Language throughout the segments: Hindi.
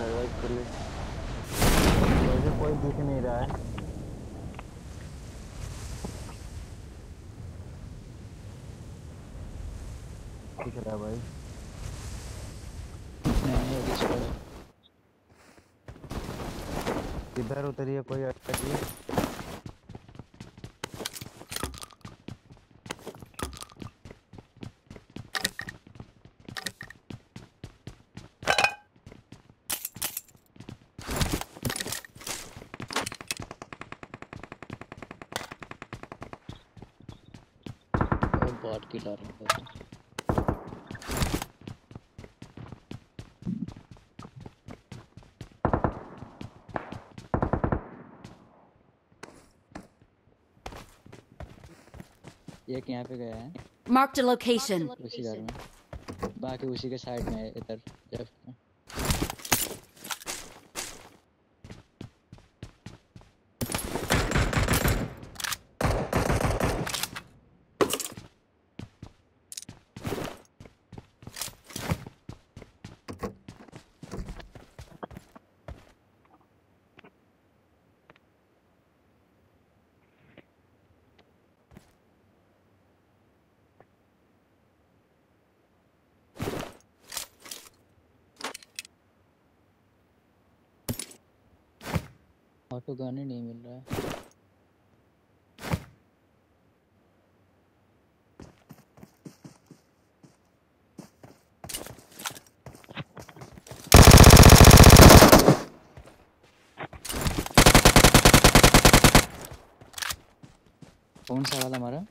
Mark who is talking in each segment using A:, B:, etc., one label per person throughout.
A: सर्वाइव कर ले मुझे कोई दिख नहीं रहा है। दिख रहा है भाई। किधर उतरिए कोई अटकिए
B: और हूँ एक यहाँ पे गया है?
C: मार्क द लोकेशन
B: उसी घर में। बाकी उसी के साइड में है इधर लेफ़्ट में ऑटो गन ही नहीं मिल रहा है। कौन सा वाला मारा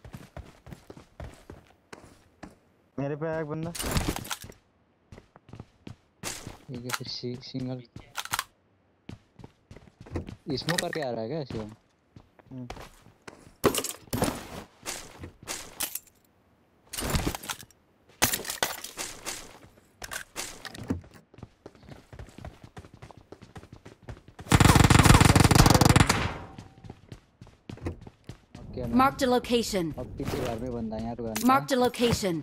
A: मेरे पे आया एक बंदा।
B: ठीक है फिर सिंगल। स्मोक करके आ रहा है क्या शिवम
A: हम्म।
C: Marked a location.
B: अब पीछे घर में बंदा यहाँ गन
C: Marked a location.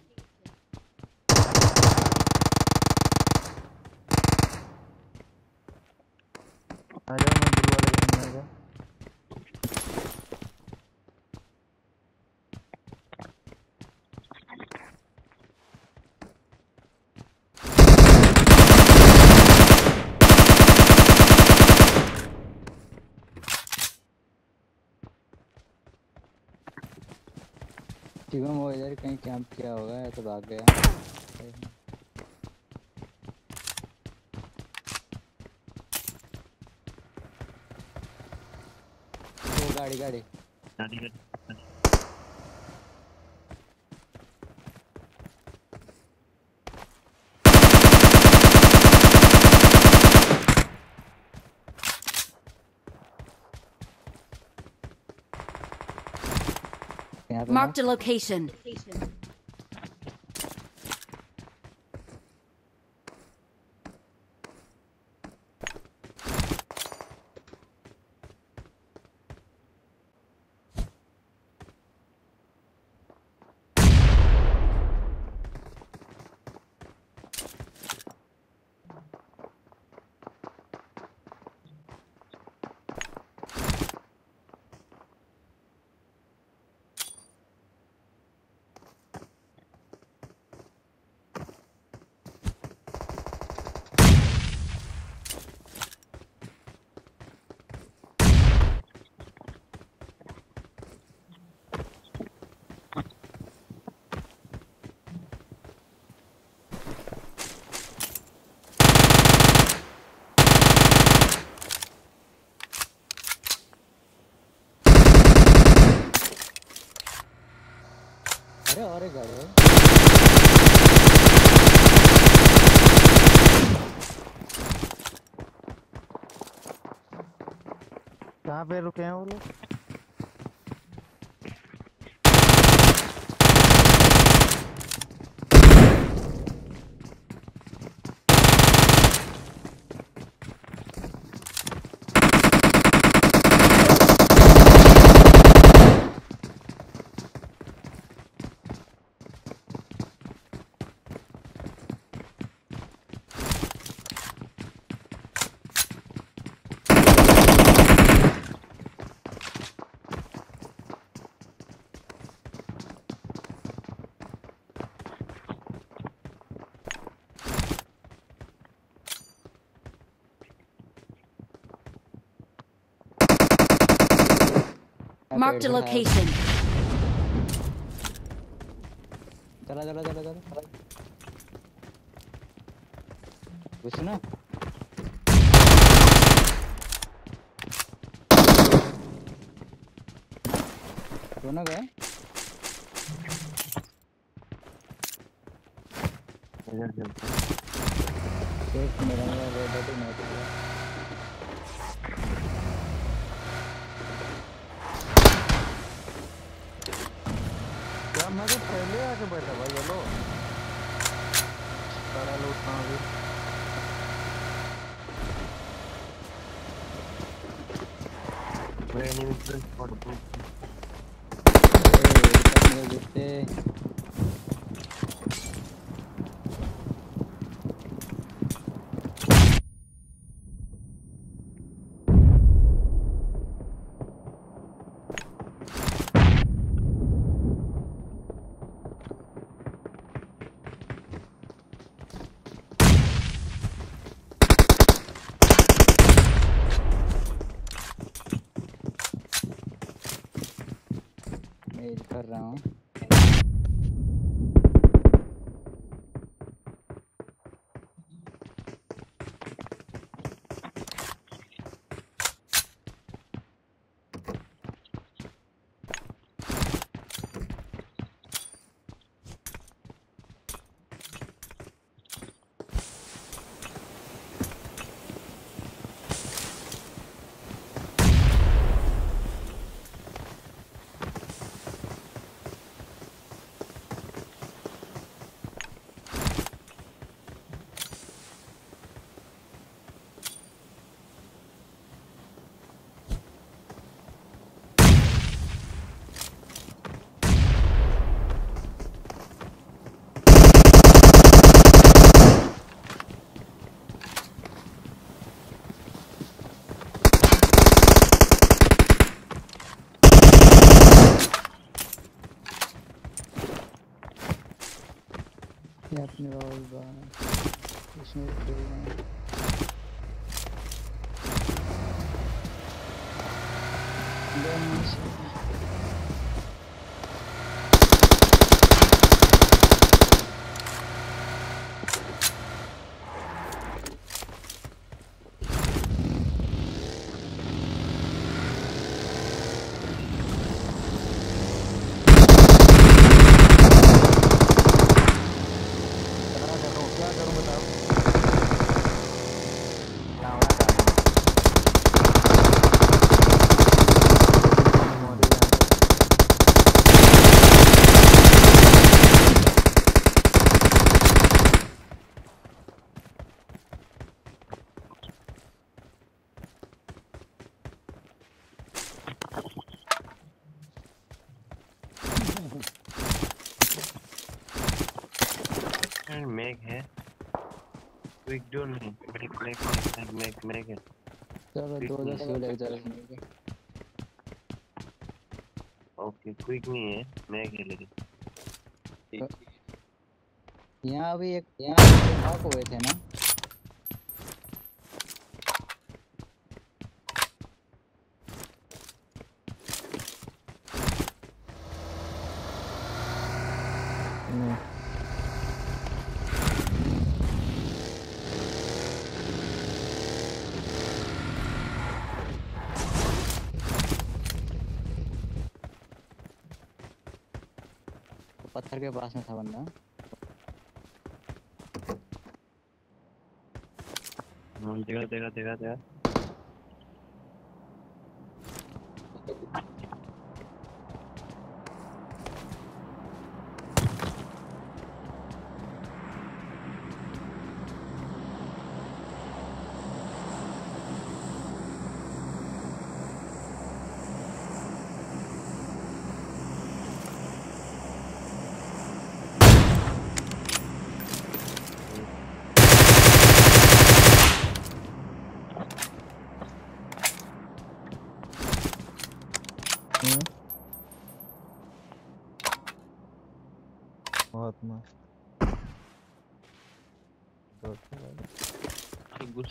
A: आ जाओ मैं ब्लू वाले रूम में आ जाओ
B: शिवम वो इधर कहीं कैंप किया होगा या तो भाग गया। वो गाड़ी गाड़ी। यहाँ पे
C: Marked a location.
A: कहाँ पे रुके हैं वो लोग?
C: Marked a location.
B: चला चला चला चला। कुछ ना। दोनों गए?
A: इधर चलते
B: एक मेरा मेरा रेड है मैं
A: यार मैं तो पहले आके बैठा भाई हेलो। सारा लूट कहाँ भी मेरे एनिमी फ्रेंड स्पॉट
B: मेरे जूते मैं कर रहा हूँ ये अपने बाबू बा इसमें खेल रहे हैं दोनों से-
A: क्या करूँ क्या करूँ बताओ क्या होना चाहते हैं मोदी यहाँ पे।
D: यार मैग है। क्विक डोर नहीं break break mag mag mag है।
B: चलो दो दस हो। लग जा रहे
D: ओके क्विक नहीं है मैग है लेकिन।
B: यहाँ भी एक यहाँ एक नॉक हुए थे ना?
A: नहीं
B: पत्थर के पास में था बंदा।
D: हाँ देखा देखा देखा देखा।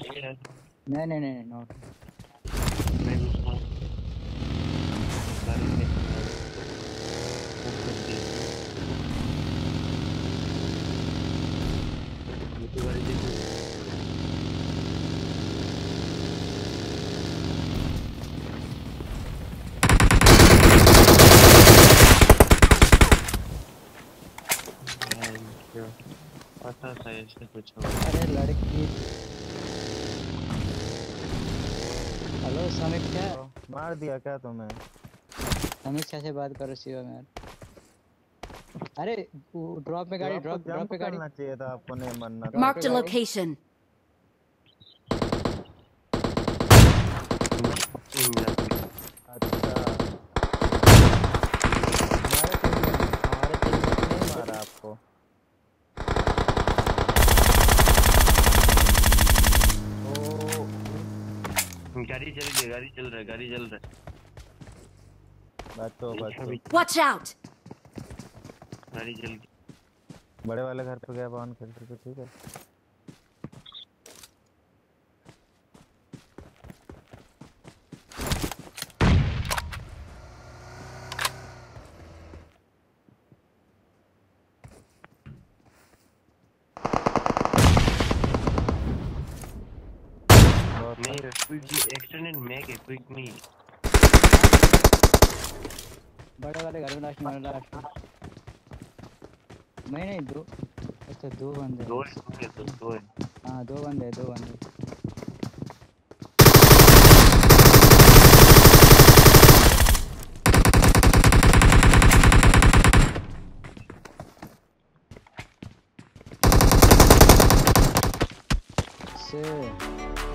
B: नहीं नहीं नहीं नॉट अरे लड़की। हेलो समित क्या?
A: मार दिया क्या तुम्हें
B: समित कैसे बात करो शिवम यार? अरे ड्रॉप में गाड़ी ड्रॉप ड्रॉप पे गाड़ी।
A: चाहिए था आपको नहीं मरना मार्क
C: द a location.
D: तीन मिनट में
A: अच्छा हमारे टीम में हमारे टीम में नहीं मारा आपको ओ
D: गाड़ी चल रही है गाड़ी चल रहा है। रहा है
A: बचो बचो
D: अभी।
C: Watch
D: गाड़ी गई।
A: बड़े वाले घर पे गया बॉन खेल करके ठीक है बहुत
D: नहीं क्विक एक्सटेंडेड क्विक नहीं
B: बड़े वाले घर में लास्ट में लास्ट नहीं नहीं दो। अच्छा दो बंदे
D: दो है तो दो है।
B: हाँ दो बंदे दो बंदे से।